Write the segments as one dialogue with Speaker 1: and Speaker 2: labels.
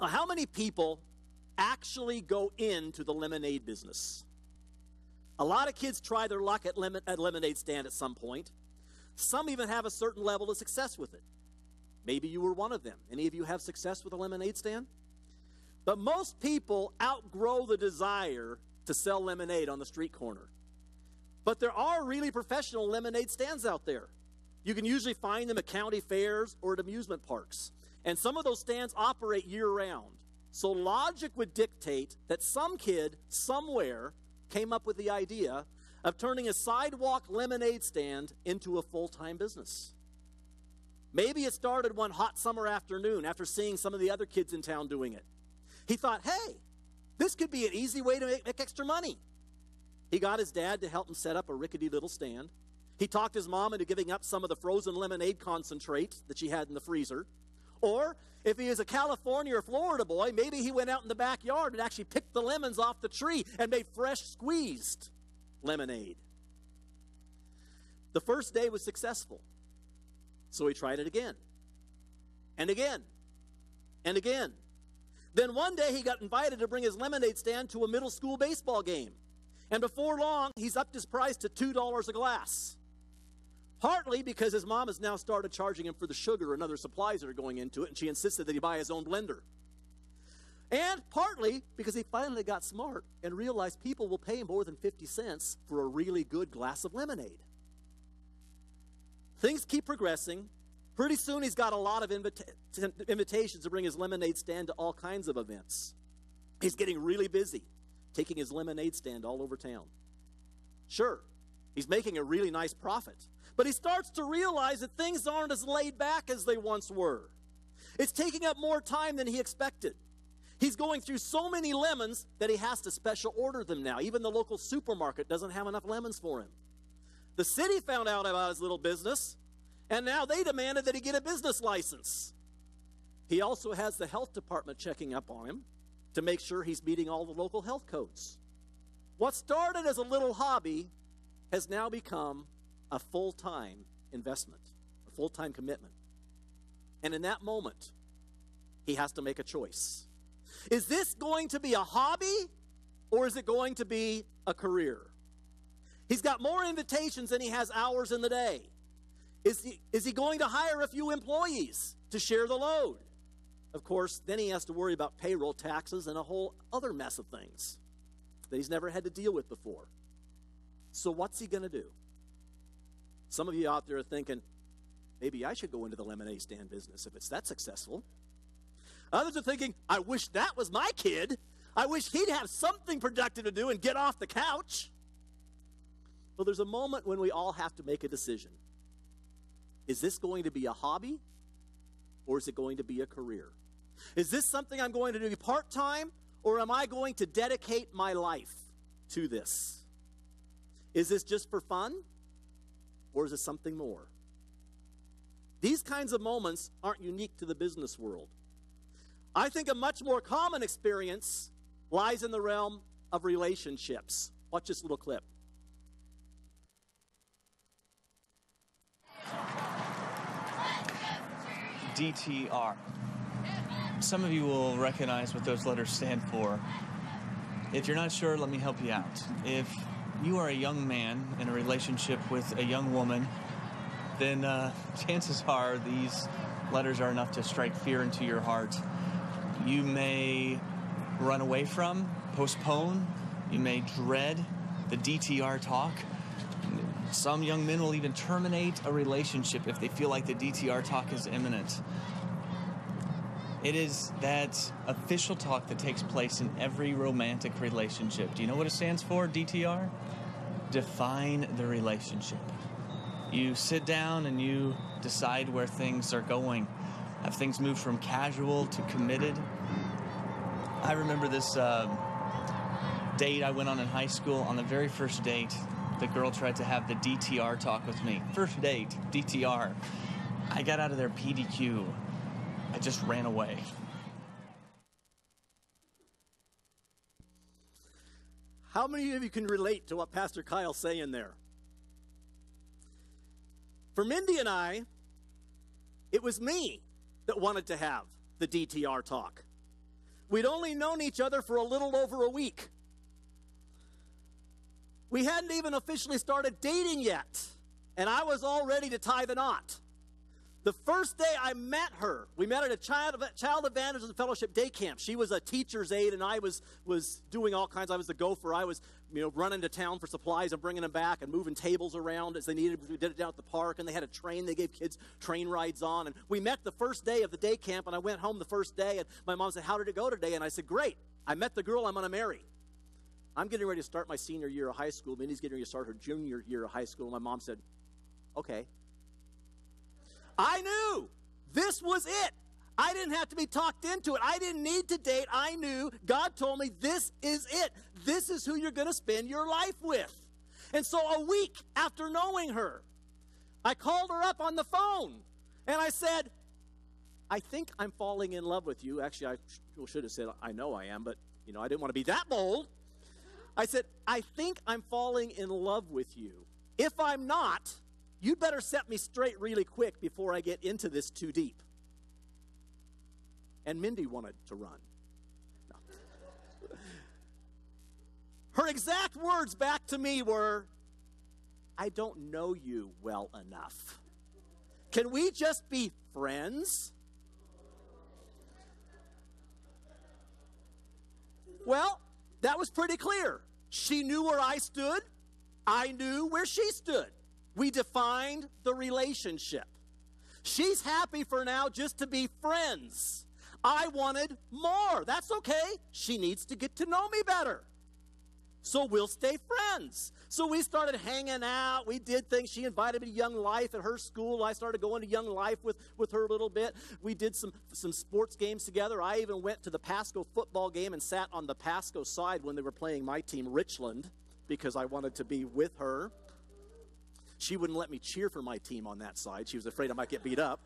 Speaker 1: Now, how many people actually go into the lemonade business? A lot of kids try their luck at, lemon, at lemonade stand at some point. Some even have a certain level of success with it. Maybe you were one of them. Any of you have success with a lemonade stand? But most people outgrow the desire to sell lemonade on the street corner. But there are really professional lemonade stands out there. You can usually find them at county fairs or at amusement parks. And some of those stands operate year round. So logic would dictate that some kid somewhere came up with the idea of turning a sidewalk lemonade stand into a full time business. Maybe it started one hot summer afternoon after seeing some of the other kids in town doing it. He thought, hey, this could be an easy way to make, make extra money. He got his dad to help him set up a rickety little stand. He talked his mom into giving up some of the frozen lemonade concentrate that she had in the freezer. Or if he is a California or Florida boy, maybe he went out in the backyard and actually picked the lemons off the tree and made fresh squeezed lemonade. The first day was successful. So he tried it again. And again. And again. Then one day he got invited to bring his lemonade stand to a middle school baseball game. And before long, he's upped his price to $2 a glass. Partly because his mom has now started charging him for the sugar and other supplies that are going into it, and she insisted that he buy his own blender. And partly because he finally got smart and realized people will pay more than 50 cents for a really good glass of lemonade. Things keep progressing. Pretty soon, he's got a lot of invita- invitations to bring his lemonade stand to all kinds of events. He's getting really busy, taking his lemonade stand all over town. Sure, he's making a really nice profit, but he starts to realize that things aren't as laid back as they once were. It's taking up more time than he expected. He's going through so many lemons that he has to special order them now. Even the local supermarket doesn't have enough lemons for him. The city found out about his little business, and now they demanded that he get a business license. He also has the health department checking up on him to make sure he's meeting all the local health codes. What started as a little hobby has now become a full time investment, a full time commitment. And in that moment, he has to make a choice. Is this going to be a hobby or is it going to be a career? He's got more invitations than he has hours in the day. Is he, is he going to hire a few employees to share the load? Of course, then he has to worry about payroll taxes and a whole other mess of things that he's never had to deal with before. So, what's he going to do? Some of you out there are thinking, maybe I should go into the lemonade stand business if it's that successful. Others are thinking, I wish that was my kid. I wish he'd have something productive to do and get off the couch. Well, there's a moment when we all have to make a decision. Is this going to be a hobby or is it going to be a career? Is this something I'm going to do part time or am I going to dedicate my life to this? Is this just for fun or is it something more? These kinds of moments aren't unique to the business world. I think a much more common experience lies in the realm of relationships. Watch this little clip.
Speaker 2: DTR. Some of you will recognize what those letters stand for. If you're not sure, let me help you out. If you are a young man in a relationship with a young woman, then uh, chances are these letters are enough to strike fear into your heart. You may run away from, postpone, you may dread the DTR talk. Some young men will even terminate a relationship if they feel like the DTR talk is imminent. It is that official talk that takes place in every romantic relationship. Do you know what it stands for, DTR? Define the relationship. You sit down and you decide where things are going. Have things move from casual to committed? I remember this uh, date I went on in high school. On the very first date, the girl tried to have the DTR talk with me. First date, DTR. I got out of there PDQ. I just ran away.
Speaker 1: How many of you can relate to what Pastor Kyle's saying there? For Mindy and I, it was me that wanted to have the DTR talk. We'd only known each other for a little over a week. We hadn't even officially started dating yet, and I was all ready to tie the knot. The first day I met her, we met at a child, child evangelism fellowship day camp. She was a teacher's aide, and I was was doing all kinds. I was the gopher. I was you know running to town for supplies and bringing them back and moving tables around as they needed. We did it down at the park, and they had a train. They gave kids train rides on. And we met the first day of the day camp, and I went home the first day, and my mom said, "How did it go today?" And I said, "Great. I met the girl I'm going to marry." I'm getting ready to start my senior year of high school. Mindy's getting ready to start her junior year of high school. My mom said, "Okay." I knew this was it. I didn't have to be talked into it. I didn't need to date. I knew God told me this is it. This is who you're going to spend your life with. And so a week after knowing her, I called her up on the phone and I said, I think I'm falling in love with you. Actually, I should have said, I know I am, but you know, I didn't want to be that bold. I said, I think I'm falling in love with you. If I'm not, You'd better set me straight really quick before I get into this too deep. And Mindy wanted to run. No. Her exact words back to me were, I don't know you well enough. Can we just be friends? Well, that was pretty clear. She knew where I stood, I knew where she stood. We defined the relationship. She's happy for now just to be friends. I wanted more. That's okay. She needs to get to know me better. So we'll stay friends. So we started hanging out. We did things. She invited me to Young Life at her school. I started going to Young Life with, with her a little bit. We did some, some sports games together. I even went to the Pasco football game and sat on the Pasco side when they were playing my team, Richland, because I wanted to be with her. She wouldn't let me cheer for my team on that side. She was afraid I might get beat up.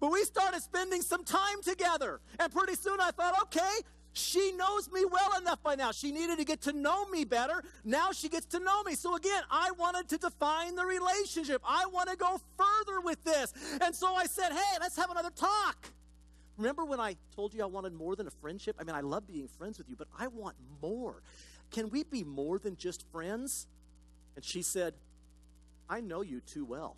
Speaker 1: But we started spending some time together. And pretty soon I thought, okay, she knows me well enough by now. She needed to get to know me better. Now she gets to know me. So again, I wanted to define the relationship. I want to go further with this. And so I said, hey, let's have another talk. Remember when I told you I wanted more than a friendship? I mean, I love being friends with you, but I want more. Can we be more than just friends? And she said, I know you too well.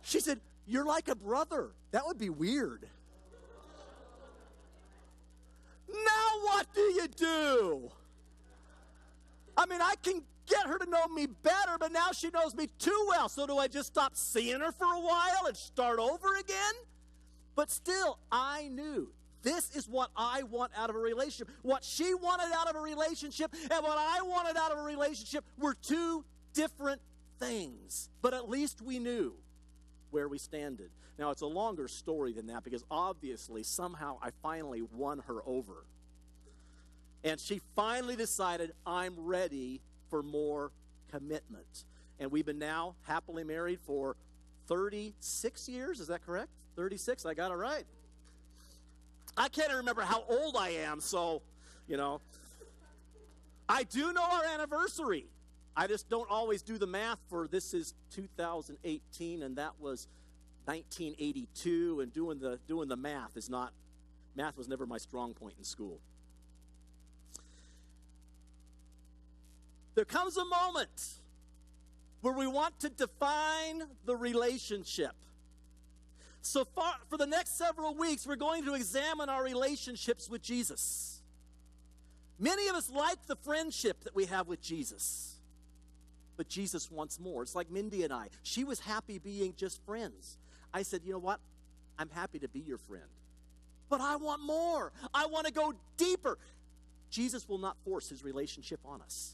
Speaker 1: she said, You're like a brother. That would be weird. Now, what do you do? I mean, I can get her to know me better, but now she knows me too well. So, do I just stop seeing her for a while and start over again? But still, I knew this is what I want out of a relationship. What she wanted out of a relationship and what I wanted out of a relationship were two different things. But at least we knew where we standed. Now, it's a longer story than that because obviously, somehow, I finally won her over. And she finally decided, I'm ready for more commitment. And we've been now happily married for 36 years. Is that correct? 36? I got it right. I can't remember how old I am, so, you know. I do know our anniversary. I just don't always do the math for this is 2018 and that was 1982 and doing the doing the math is not math was never my strong point in school. There comes a moment where we want to define the relationship. So far, for the next several weeks, we're going to examine our relationships with Jesus. Many of us like the friendship that we have with Jesus, but Jesus wants more. It's like Mindy and I. She was happy being just friends. I said, You know what? I'm happy to be your friend, but I want more. I want to go deeper. Jesus will not force his relationship on us.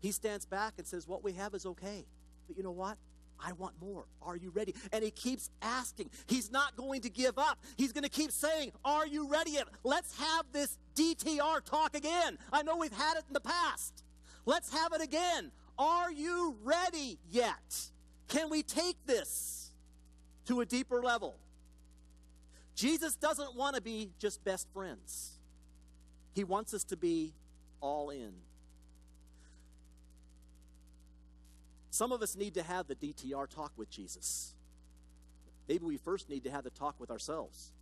Speaker 1: He stands back and says, What we have is okay. But you know what? I want more. Are you ready? And he keeps asking. He's not going to give up. He's going to keep saying, Are you ready? Let's have this DTR talk again. I know we've had it in the past. Let's have it again. Are you ready yet? Can we take this to a deeper level? Jesus doesn't want to be just best friends, He wants us to be all in. Some of us need to have the DTR talk with Jesus. maybe we first need to have the talk with ourselves.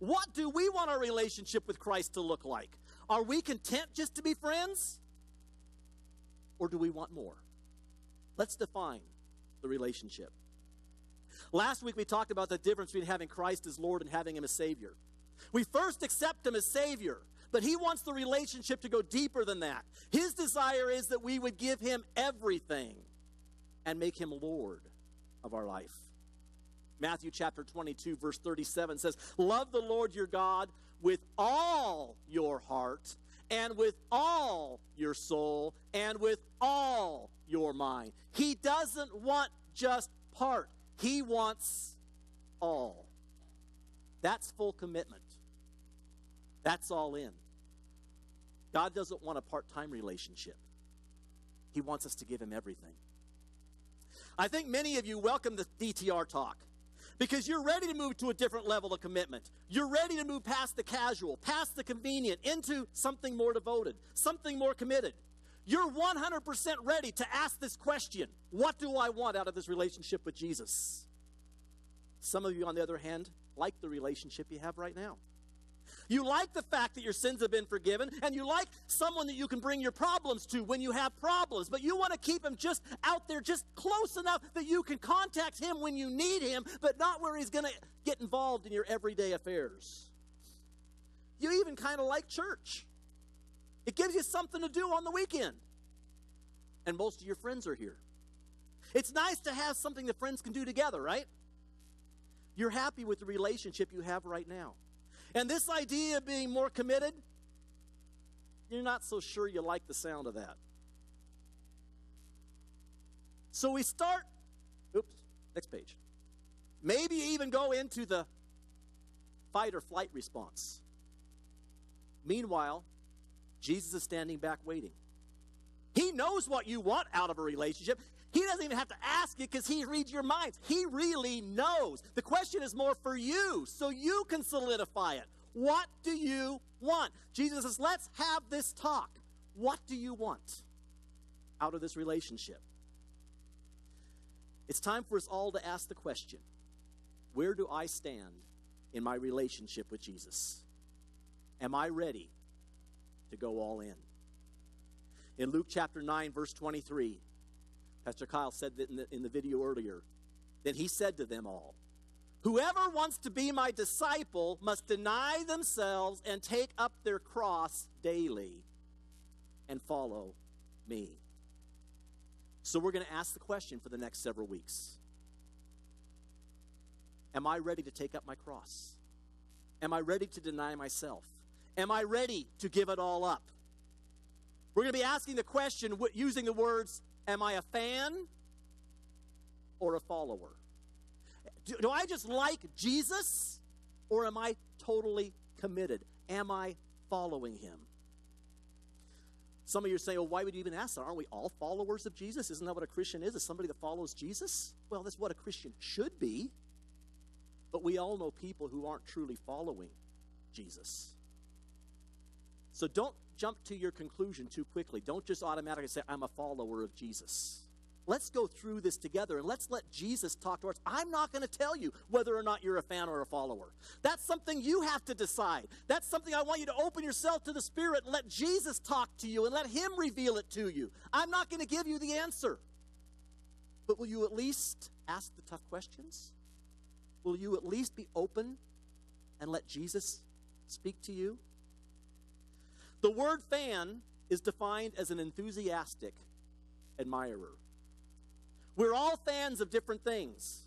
Speaker 1: What do we want our relationship with Christ to look like? Are we content just to be friends? Or do we want more? Let's define the relationship. Last week we talked about the difference between having Christ as Lord and having Him as Savior. We first accept Him as Savior, but He wants the relationship to go deeper than that. His desire is that we would give Him everything and make Him Lord of our life. Matthew chapter 22, verse 37 says, Love the Lord your God with all your heart and with all your soul and with all your mind. He doesn't want just part, He wants all. That's full commitment. That's all in. God doesn't want a part time relationship, He wants us to give Him everything. I think many of you welcome the DTR talk because you're ready to move to a different level of commitment. You're ready to move past the casual, past the convenient, into something more devoted, something more committed. You're 100% ready to ask this question What do I want out of this relationship with Jesus? Some of you, on the other hand, like the relationship you have right now. You like the fact that your sins have been forgiven, and you like someone that you can bring your problems to when you have problems, but you want to keep him just out there, just close enough that you can contact him when you need him, but not where he's going to get involved in your everyday affairs. You even kind of like church. It gives you something to do on the weekend. And most of your friends are here. It's nice to have something that friends can do together, right? You're happy with the relationship you have right now. And this idea of being more committed, you're not so sure you like the sound of that. So we start, oops, next page. Maybe even go into the fight or flight response. Meanwhile, Jesus is standing back waiting. He knows what you want out of a relationship. He doesn't even have to ask it because he reads your minds. He really knows. The question is more for you so you can solidify it. What do you want? Jesus says, let's have this talk. What do you want out of this relationship? It's time for us all to ask the question where do I stand in my relationship with Jesus? Am I ready to go all in? In Luke chapter 9, verse 23, Pastor Kyle said that in the, in the video earlier. Then he said to them all, Whoever wants to be my disciple must deny themselves and take up their cross daily and follow me. So we're going to ask the question for the next several weeks Am I ready to take up my cross? Am I ready to deny myself? Am I ready to give it all up? We're going to be asking the question using the words Am I a fan or a follower? Do, do, I just like Jesus or am I totally committed? Am I following him? Some of you are saying, well, why would you even ask that? Aren't we all followers of Jesus? Isn't that what a Christian is? Is somebody that follows Jesus? Well, that's what a Christian should be. But we all know people who aren't truly following Jesus. So don't jump to your conclusion too quickly. Don't just automatically say, I'm a follower of Jesus. Let's go through this together and let's let Jesus talk to us. I'm not going to tell you whether or not you're a fan or a follower. That's something you have to decide. That's something I want you to open yourself to the Spirit and let Jesus talk to you and let Him reveal it to you. I'm not going to give you the answer. But will you at least ask the tough questions? Will you at least be open and let Jesus speak to you? The word fan is defined as an enthusiastic admirer. We're all fans of different things.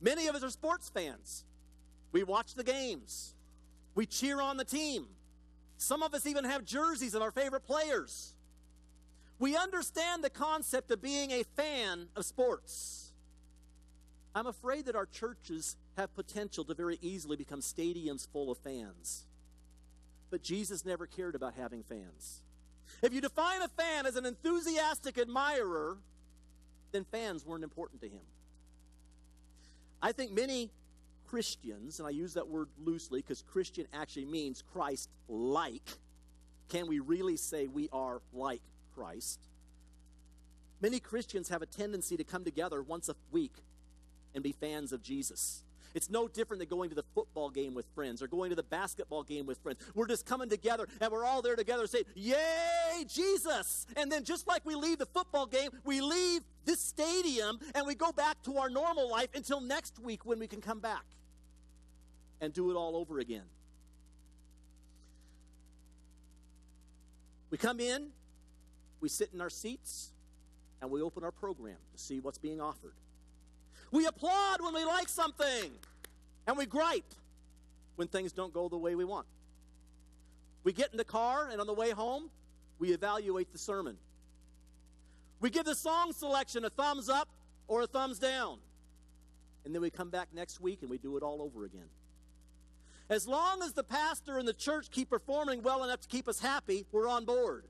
Speaker 1: Many of us are sports fans. We watch the games, we cheer on the team. Some of us even have jerseys of our favorite players. We understand the concept of being a fan of sports. I'm afraid that our churches have potential to very easily become stadiums full of fans but Jesus never cared about having fans. If you define a fan as an enthusiastic admirer, then fans weren't important to him. I think many Christians, and I use that word loosely because Christian actually means Christ like. Can we really say we are like Christ? Many Christians have a tendency to come together once a week and be fans of Jesus. It's no different than going to the football game with friends or going to the basketball game with friends. We're just coming together and we're all there together saying, Yay, Jesus! And then just like we leave the football game, we leave this stadium and we go back to our normal life until next week when we can come back and do it all over again. We come in, we sit in our seats, and we open our program to see what's being offered. We applaud when we like something, and we gripe when things don't go the way we want. We get in the car, and on the way home, we evaluate the sermon. We give the song selection a thumbs up or a thumbs down. And then we come back next week and we do it all over again. As long as the pastor and the church keep performing well enough to keep us happy, we're on board.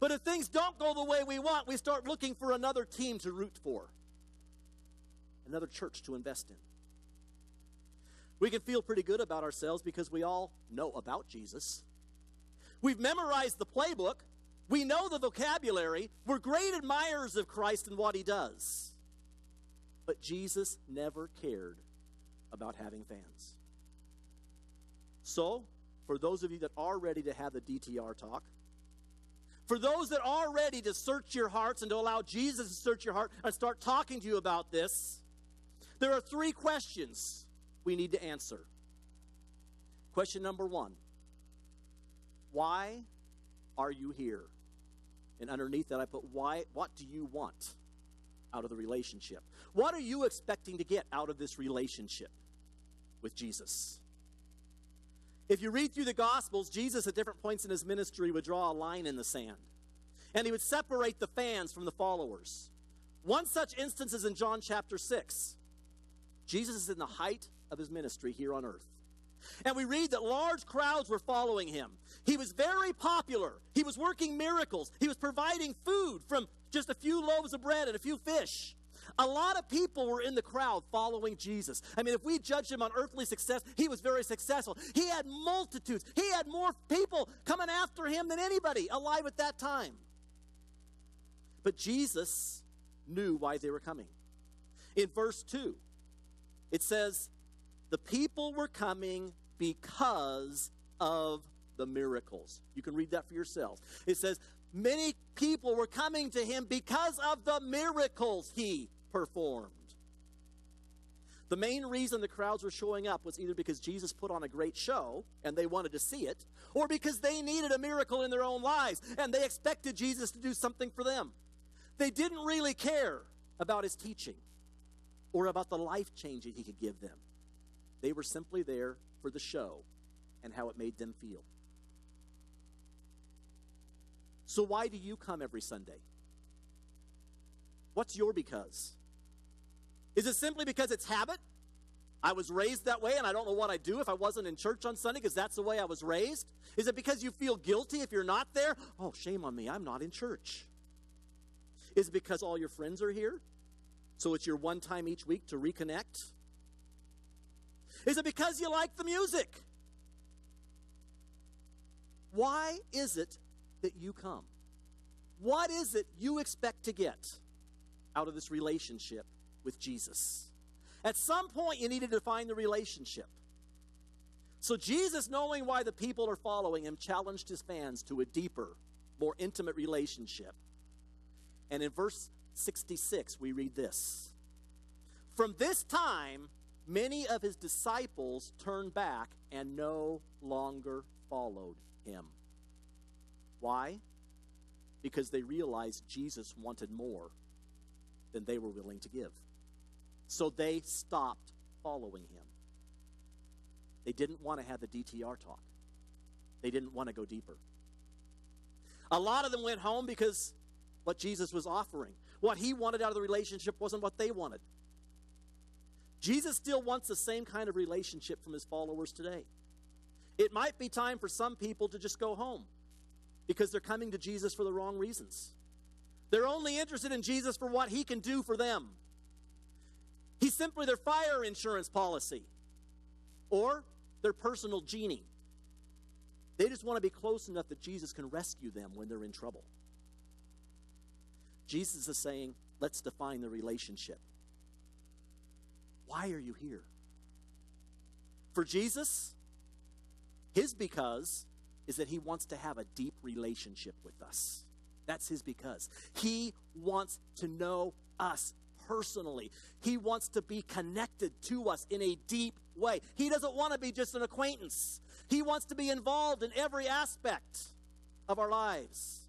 Speaker 1: But if things don't go the way we want, we start looking for another team to root for, another church to invest in. We can feel pretty good about ourselves because we all know about Jesus. We've memorized the playbook. We know the vocabulary. We're great admirers of Christ and what he does. But Jesus never cared about having fans. So, for those of you that are ready to have the DTR talk, for those that are ready to search your hearts and to allow Jesus to search your heart and start talking to you about this, there are three questions we need to answer. Question number one Why are you here? And underneath that, I put, why, what do you want out of the relationship? What are you expecting to get out of this relationship with Jesus? If you read through the Gospels, Jesus at different points in his ministry would draw a line in the sand. And he would separate the fans from the followers. One such instance is in John chapter 6. Jesus is in the height of his ministry here on earth. And we read that large crowds were following him. He was very popular. He was working miracles. He was providing food from just a few loaves of bread and a few fish. A lot of people were in the crowd following Jesus. I mean, if we judge him on earthly success, he was very successful. He had multitudes, he had more people coming after him than anybody alive at that time. But Jesus knew why they were coming. In verse 2, it says, The people were coming because of the miracles. You can read that for yourselves. It says, Many people were coming to him because of the miracles he performed. The main reason the crowds were showing up was either because Jesus put on a great show and they wanted to see it, or because they needed a miracle in their own lives and they expected Jesus to do something for them. They didn't really care about his teaching or about the life changing he could give them. They were simply there for the show and how it made them feel. So, why do you come every Sunday? What's your because? Is it simply because it's habit? I was raised that way and I don't know what I'd do if I wasn't in church on Sunday because that's the way I was raised? Is it because you feel guilty if you're not there? Oh, shame on me, I'm not in church. Is it because all your friends are here? So it's your one time each week to reconnect? Is it because you like the music? Why is it that you come? What is it you expect to get out of this relationship with Jesus? At some point, you need to define the relationship. So, Jesus, knowing why the people are following him, challenged his fans to a deeper, more intimate relationship. And in verse 66, we read this From this time, many of his disciples turned back and no longer followed him. Why? Because they realized Jesus wanted more than they were willing to give. So they stopped following him. They didn't want to have the DTR talk, they didn't want to go deeper. A lot of them went home because what Jesus was offering, what he wanted out of the relationship, wasn't what they wanted. Jesus still wants the same kind of relationship from his followers today. It might be time for some people to just go home because they're coming to Jesus for the wrong reasons. They're only interested in Jesus for what he can do for them. He's simply their fire insurance policy or their personal genie. They just want to be close enough that Jesus can rescue them when they're in trouble. Jesus is saying, let's define the relationship. Why are you here? For Jesus, his because is that he wants to have a deep relationship with us. That's his because. He wants to know us personally. He wants to be connected to us in a deep way. He doesn't want to be just an acquaintance. He wants to be involved in every aspect of our lives.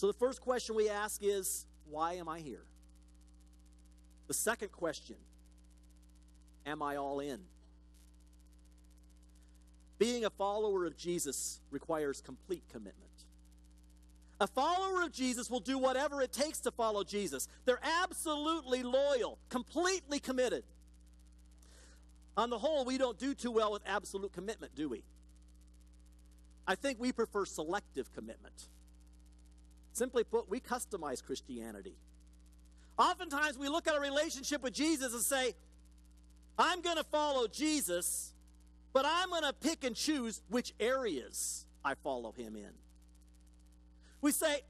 Speaker 1: So the first question we ask is, why am I here? The second question, am I all in? Being a follower of Jesus requires complete commitment. A follower of Jesus will do whatever it takes to follow Jesus. They're absolutely loyal, completely committed. On the whole, we don't do too well with absolute commitment, do we? I think we prefer selective commitment. Simply put, we customize Christianity. Oftentimes, we look at a relationship with Jesus and say, I'm going to follow Jesus, but I'm going to pick and choose which areas I follow him in. We say,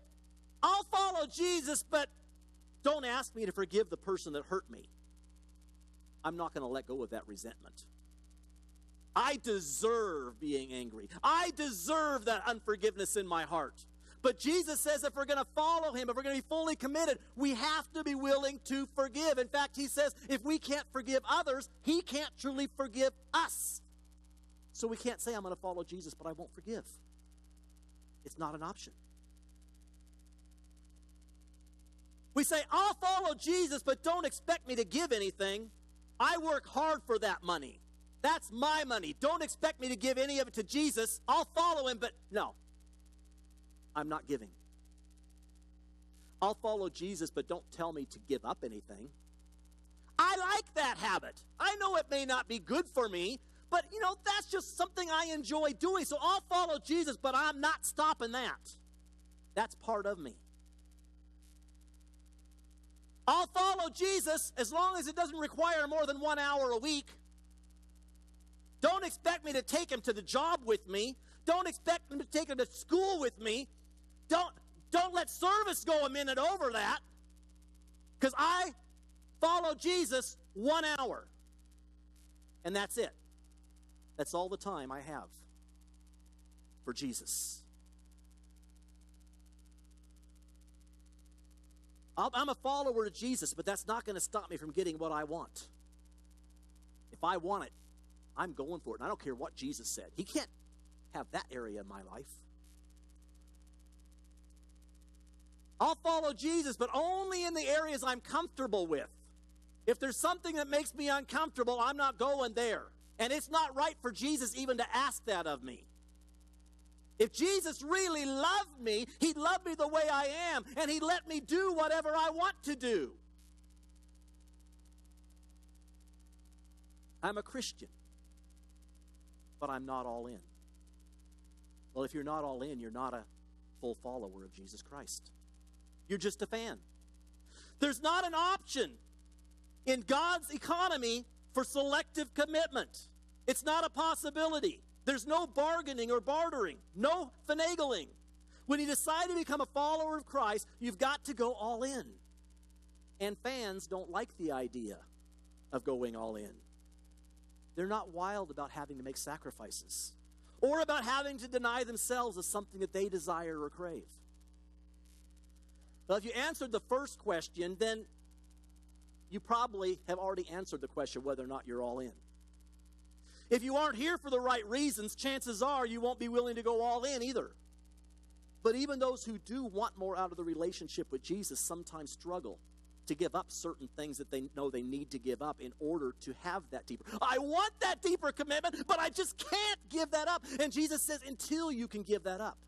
Speaker 1: I'll follow Jesus, but don't ask me to forgive the person that hurt me. I'm not going to let go of that resentment. I deserve being angry. I deserve that unforgiveness in my heart. But Jesus says if we're going to follow him, if we're going to be fully committed, we have to be willing to forgive. In fact, he says if we can't forgive others, he can't truly forgive us. So we can't say, I'm going to follow Jesus, but I won't forgive. It's not an option. We say, I'll follow Jesus, but don't expect me to give anything. I work hard for that money. That's my money. Don't expect me to give any of it to Jesus. I'll follow him, but no, I'm not giving. I'll follow Jesus, but don't tell me to give up anything. I like that habit. I know it may not be good for me, but you know, that's just something I enjoy doing. So I'll follow Jesus, but I'm not stopping that. That's part of me. I'll follow Jesus as long as it doesn't require more than one hour a week. Don't expect me to take him to the job with me. Don't expect him to take him to school with me. Don't, don't let service go a minute over that. Because I follow Jesus one hour. And that's it. That's all the time I have for Jesus. I'm a follower of Jesus, but that's not going to stop me from getting what I want. If I want it, I'm going for it. And I don't care what Jesus said. He can't have that area in my life. I'll follow Jesus, but only in the areas I'm comfortable with. If there's something that makes me uncomfortable, I'm not going there. And it's not right for Jesus even to ask that of me. If Jesus really loved me, He'd love me the way I am, and He'd let me do whatever I want to do. I'm a Christian, but I'm not all in. Well, if you're not all in, you're not a full follower of Jesus Christ. You're just a fan. There's not an option in God's economy for selective commitment. It's not a possibility. There's no bargaining or bartering, no finagling. When you decide to become a follower of Christ, you've got to go all in. And fans don't like the idea of going all in. They're not wild about having to make sacrifices or about having to deny themselves of something that they desire or crave. Well, if you answered the first question, then you probably have already answered the question whether or not you're all in. If you aren't here for the right reasons, chances are you won't be willing to go all in either. But even those who do want more out of the relationship with Jesus sometimes struggle to give up certain things that they know they need to give up in order to have that deeper. I want that deeper commitment, but I just can't give that up. And Jesus says, until you can give that up,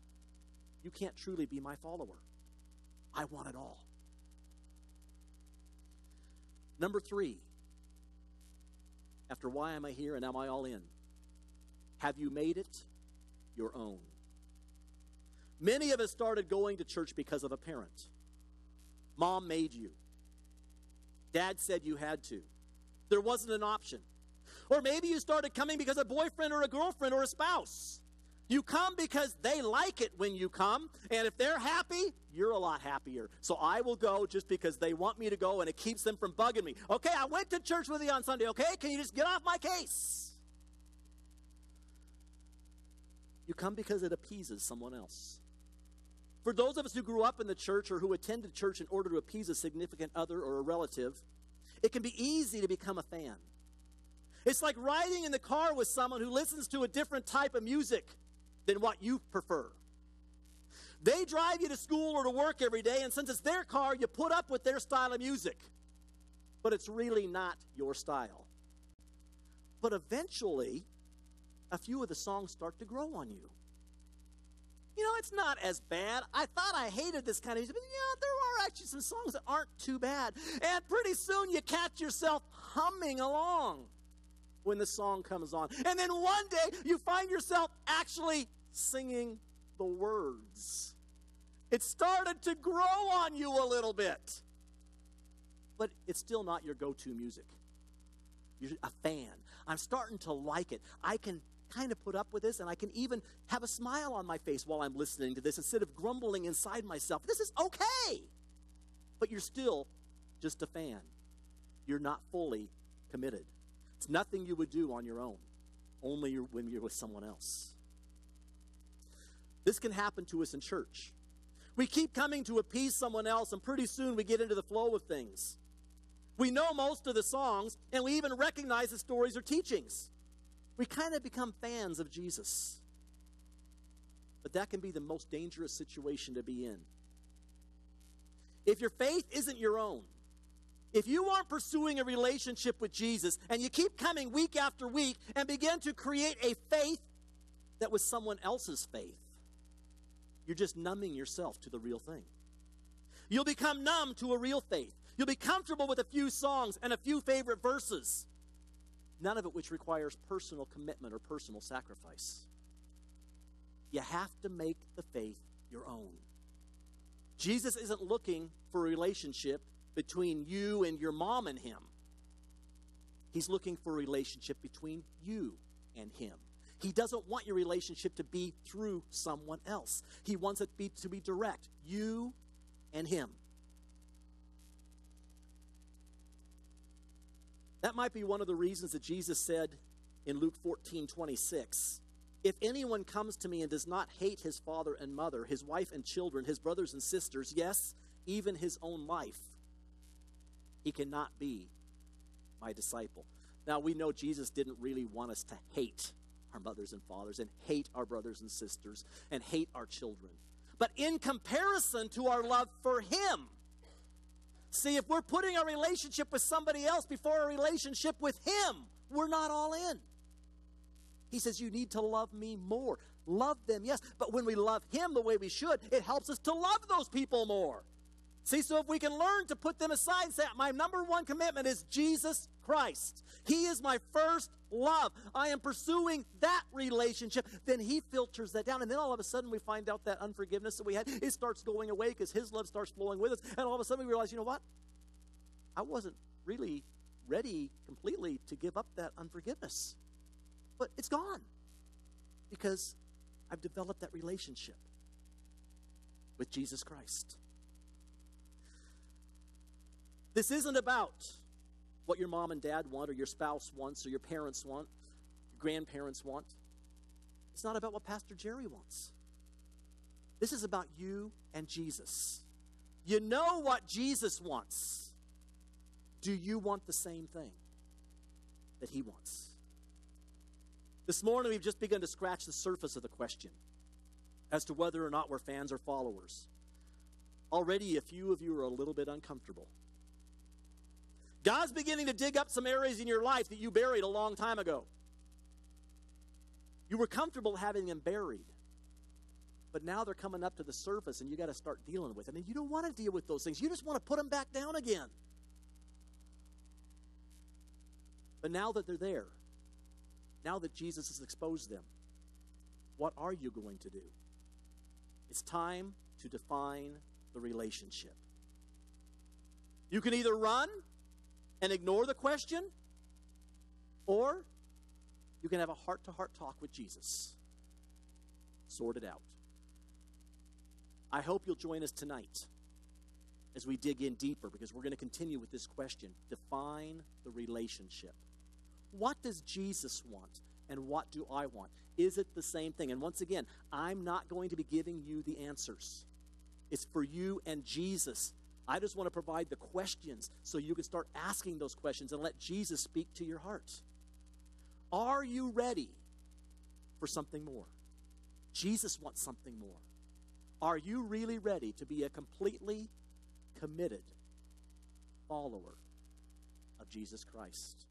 Speaker 1: you can't truly be my follower. I want it all. Number three, after why am I here and am I all in? Have you made it your own? Many of us started going to church because of a parent. Mom made you. Dad said you had to. There wasn't an option. Or maybe you started coming because a boyfriend or a girlfriend or a spouse. You come because they like it when you come, and if they're happy, you're a lot happier. So I will go just because they want me to go, and it keeps them from bugging me. Okay, I went to church with you on Sunday. Okay, can you just get off my case? You come because it appeases someone else. For those of us who grew up in the church or who attended church in order to appease a significant other or a relative, it can be easy to become a fan. It's like riding in the car with someone who listens to a different type of music than what you prefer. They drive you to school or to work every day, and since it's their car, you put up with their style of music. But it's really not your style. But eventually, a few of the songs start to grow on you. You know, it's not as bad. I thought I hated this kind of music, but yeah, there are actually some songs that aren't too bad. And pretty soon you catch yourself humming along when the song comes on. And then one day you find yourself actually singing the words. It started to grow on you a little bit. But it's still not your go to music. You're a fan. I'm starting to like it. I can kind of put up with this, and I can even have a smile on my face while I'm listening to this instead of grumbling inside myself. This is okay. But you're still just a fan. You're not fully committed. It's nothing you would do on your own, only when you're with someone else. This can happen to us in church. We keep coming to appease someone else, and pretty soon we get into the flow of things. We know most of the songs, and we even recognize the stories or teachings. We kind of become fans of Jesus. But that can be the most dangerous situation to be in. If your faith isn't your own, if you aren't pursuing a relationship with Jesus and you keep coming week after week and begin to create a faith that was someone else's faith, you're just numbing yourself to the real thing. You'll become numb to a real faith. You'll be comfortable with a few songs and a few favorite verses, none of it which requires personal commitment or personal sacrifice. You have to make the faith your own. Jesus isn't looking for a relationship between you and your mom and him. He's looking for a relationship between you and him. He doesn't want your relationship to be through someone else. He wants it to be, to be direct, you and him. That might be one of the reasons that Jesus said in Luke 14 26, If anyone comes to me and does not hate his father and mother, his wife and children, his brothers and sisters, yes, even his own life, he cannot be my disciple. Now, we know Jesus didn't really want us to hate our mothers and fathers and hate our brothers and sisters and hate our children. But in comparison to our love for Him, see, if we're putting our relationship with somebody else before our relationship with Him, we're not all in. He says, You need to love me more. Love them, yes, but when we love Him the way we should, it helps us to love those people more. See, so if we can learn to put them aside and say, my number one commitment is Jesus Christ. He is my first love. I am pursuing that relationship. Then He filters that down. And then all of a sudden we find out that unforgiveness that we had, it starts going away because His love starts flowing with us. And all of a sudden we realize, you know what? I wasn't really ready completely to give up that unforgiveness. But it's gone because I've developed that relationship with Jesus Christ. This isn't about what your mom and dad want, or your spouse wants, or your parents want, your grandparents want. It's not about what Pastor Jerry wants. This is about you and Jesus. You know what Jesus wants. Do you want the same thing that he wants? This morning, we've just begun to scratch the surface of the question as to whether or not we're fans or followers. Already, a few of you are a little bit uncomfortable. God's beginning to dig up some areas in your life that you buried a long time ago. You were comfortable having them buried. But now they're coming up to the surface and you got to start dealing with them. And you don't want to deal with those things. You just want to put them back down again. But now that they're there, now that Jesus has exposed them, what are you going to do? It's time to define the relationship. You can either run and ignore the question, or you can have a heart to heart talk with Jesus. Sort it out. I hope you'll join us tonight as we dig in deeper because we're going to continue with this question define the relationship. What does Jesus want and what do I want? Is it the same thing? And once again, I'm not going to be giving you the answers. It's for you and Jesus. I just want to provide the questions so you can start asking those questions and let Jesus speak to your heart. Are you ready for something more? Jesus wants something more. Are you really ready to be a completely committed follower of Jesus Christ?